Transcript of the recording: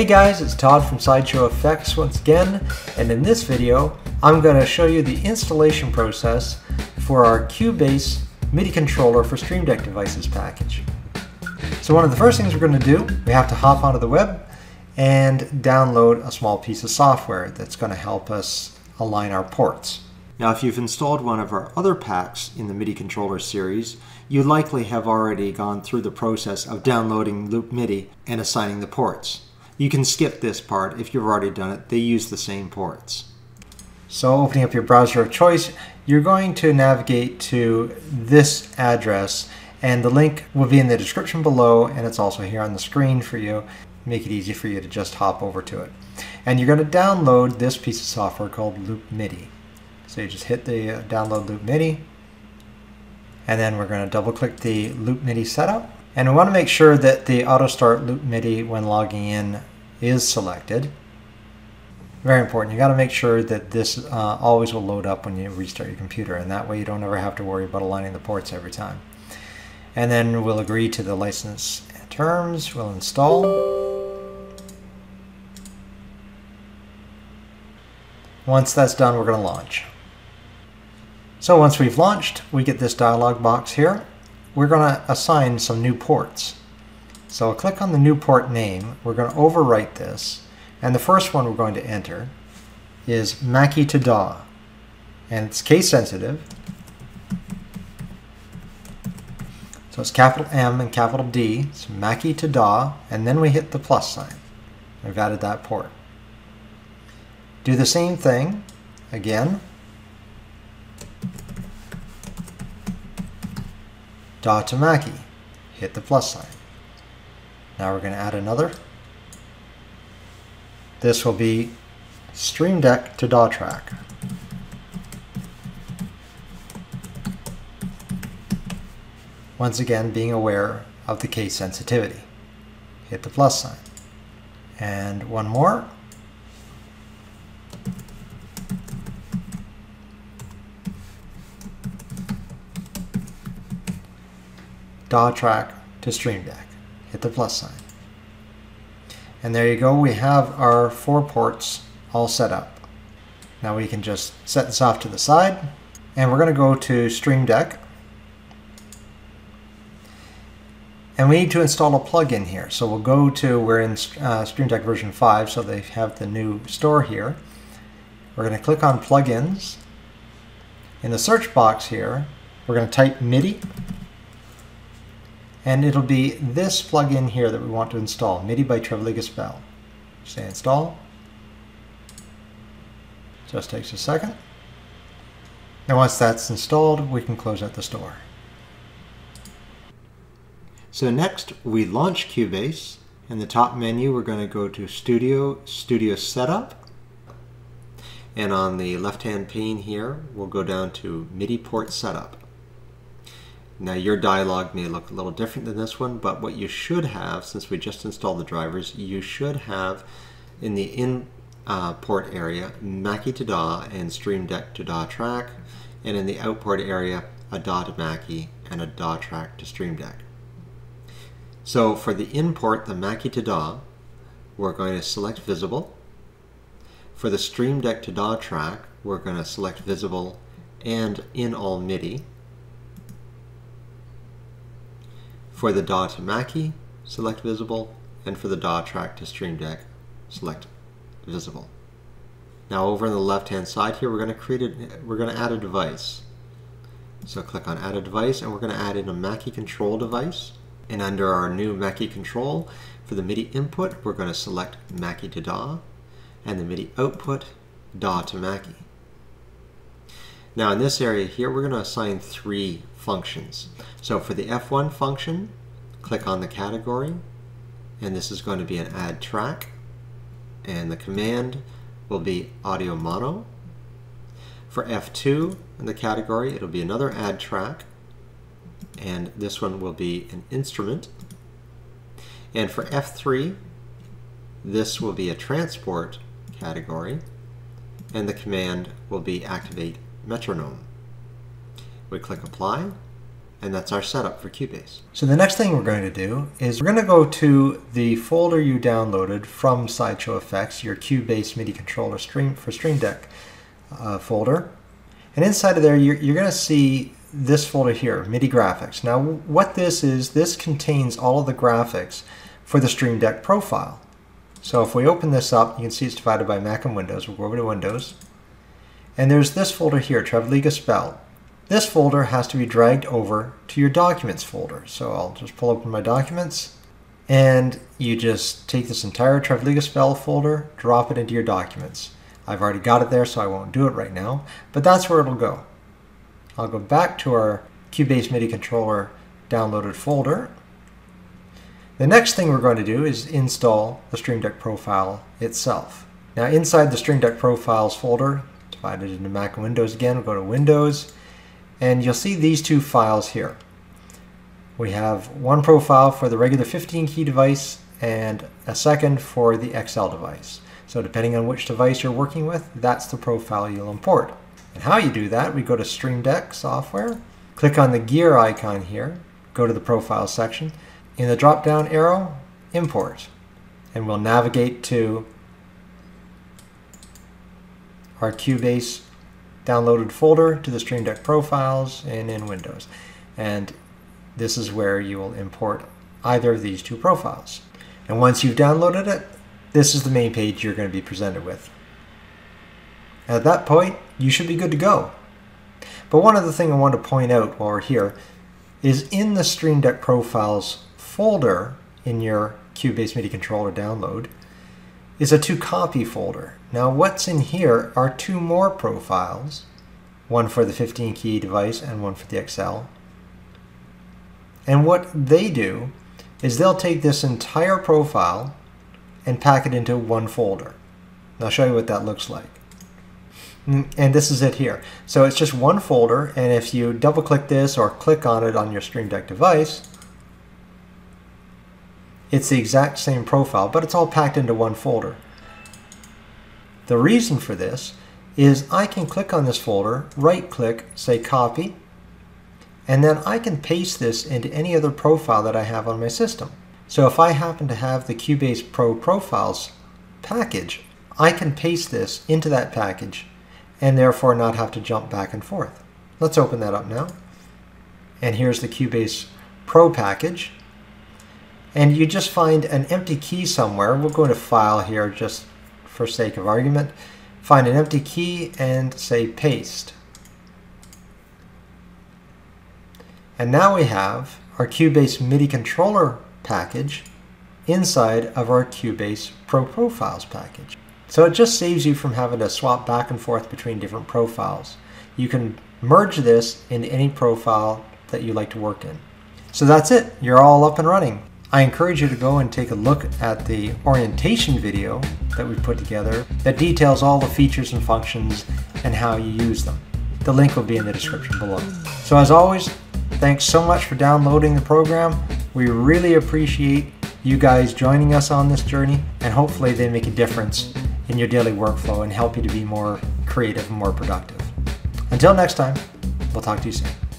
Hey guys, it's Todd from SideshowFX once again, and in this video, I'm going to show you the installation process for our Cubase MIDI controller for Stream Deck devices package. So one of the first things we're going to do, we have to hop onto the web and download a small piece of software that's going to help us align our ports. Now if you've installed one of our other packs in the MIDI controller series, you likely have already gone through the process of downloading Loop MIDI and assigning the ports. You can skip this part if you've already done it, they use the same ports. So opening up your browser of choice, you're going to navigate to this address and the link will be in the description below and it's also here on the screen for you. Make it easy for you to just hop over to it. And you're going to download this piece of software called Loop MIDI. So you just hit the uh, download Loop MIDI, and then we're going to double click the Loop MIDI setup. And we want to make sure that the auto start Loop MIDI when logging in is selected. Very important. You got to make sure that this uh, always will load up when you restart your computer, and that way you don't ever have to worry about aligning the ports every time. And then we'll agree to the license terms. We'll install. Once that's done, we're going to launch. So once we've launched, we get this dialog box here. We're going to assign some new ports. So I'll click on the new port name. We're going to overwrite this. And the first one we're going to enter is Mackie to DAW. And it's case sensitive. So it's capital M and capital D. It's Mackie to DAW. And then we hit the plus sign. We've added that port. Do the same thing again DAW to Mackie. Hit the plus sign. Now we're going to add another. This will be Stream Deck to DAW track. Once again, being aware of the case sensitivity. Hit the plus sign. And one more. DAW track to Stream Deck. Hit the plus sign. And there you go, we have our four ports all set up. Now we can just set this off to the side, and we're going to go to Stream Deck. And we need to install a plugin here. So we'll go to, we're in uh, Stream Deck version 5, so they have the new store here. We're going to click on Plugins. In the search box here, we're going to type MIDI and it'll be this plugin here that we want to install, MIDI by Trevliga Spel. Say install. Just takes a second. And once that's installed, we can close out the store. So next, we launch Cubase. In the top menu, we're going to go to Studio, Studio Setup. And on the left-hand pane here, we'll go down to MIDI port setup. Now your dialog may look a little different than this one, but what you should have, since we just installed the drivers, you should have in the in uh, port area Mackie to DAW and Stream Deck to DAW track, and in the outport area a DAW to Mackie and a DAW track to Stream Deck. So for the import, the Mackie to DAW, we're going to select visible. For the Stream Deck to DAW track, we're going to select visible and in all MIDI. For the DAW to Mackie, select Visible, and for the DAW track to Stream Deck, select Visible. Now over on the left-hand side here, we're going to create we're going to add a device. So click on Add a Device, and we're going to add in a Mackie control device. And under our new Mackie control, for the MIDI input, we're going to select Mackie to DAW, and the MIDI output, DAW to Mackie. Now in this area here, we're going to assign three functions. So for the F1 function, click on the category, and this is going to be an add track, and the command will be audio mono. For F2 in the category, it'll be another add track, and this one will be an instrument. And for F3, this will be a transport category, and the command will be activate metronome. We click apply And that's our setup for Cubase. So the next thing we're going to do is we're going to go to the folder you downloaded from SideshowFX, your Cubase MIDI controller stream for Stream Deck uh, folder. And inside of there, you're, you're going to see this folder here, MIDI graphics. Now what this is, this contains all of the graphics for the Stream Deck profile. So if we open this up, you can see it's divided by Mac and Windows. We'll go over to Windows. And there's this folder here, Trevliga Spel. This folder has to be dragged over to your Documents folder. So I'll just pull open my Documents, and you just take this entire Trevliga Spel folder, drop it into your Documents. I've already got it there, so I won't do it right now, but that's where it'll go. I'll go back to our Cubase MIDI controller downloaded folder. The next thing we're going to do is install the Stream Deck profile itself. Now inside the Stream Deck profiles folder, divided into Mac and Windows again, we'll go to Windows, and you'll see these two files here. We have one profile for the regular 15 key device and a second for the XL device. So depending on which device you're working with, that's the profile you'll import. And how you do that, we go to Stream Deck software, click on the gear icon here, go to the profile section. In the drop down arrow, import. And we'll navigate to our Cubase downloaded folder to the Stream Deck profiles and in Windows. And this is where you will import either of these two profiles. And once you've downloaded it, this is the main page you're going to be presented with. At that point, you should be good to go. But one other thing I want to point out while we're here is in the Stream Deck Profiles folder in your Cubase MIDI controller download is a to copy folder. Now what's in here are two more profiles, one for the 15 key device and one for the XL. And what they do is they'll take this entire profile and pack it into one folder. And I'll show you what that looks like. Mm, and this is it here. So it's just one folder, and if you double click this or click on it on your Stream Deck device, it's the exact same profile, but it's all packed into one folder. The reason for this is I can click on this folder, right click, say copy, and then I can paste this into any other profile that I have on my system. So if I happen to have the Cubase Pro Profiles package, I can paste this into that package and therefore not have to jump back and forth. Let's open that up now. And here's the Cubase Pro package and you just find an empty key somewhere. We'll go to File here just for sake of argument. Find an empty key and say Paste. And now we have our Cubase MIDI controller package inside of our Cubase Pro Profiles package. So it just saves you from having to swap back and forth between different profiles. You can merge this into any profile that you like to work in. So that's it. You're all up and running. I encourage you to go and take a look at the orientation video that we put together that details all the features and functions and how you use them. The link will be in the description below. So as always, thanks so much for downloading the program. We really appreciate you guys joining us on this journey and hopefully they make a difference in your daily workflow and help you to be more creative and more productive. Until next time, we'll talk to you soon.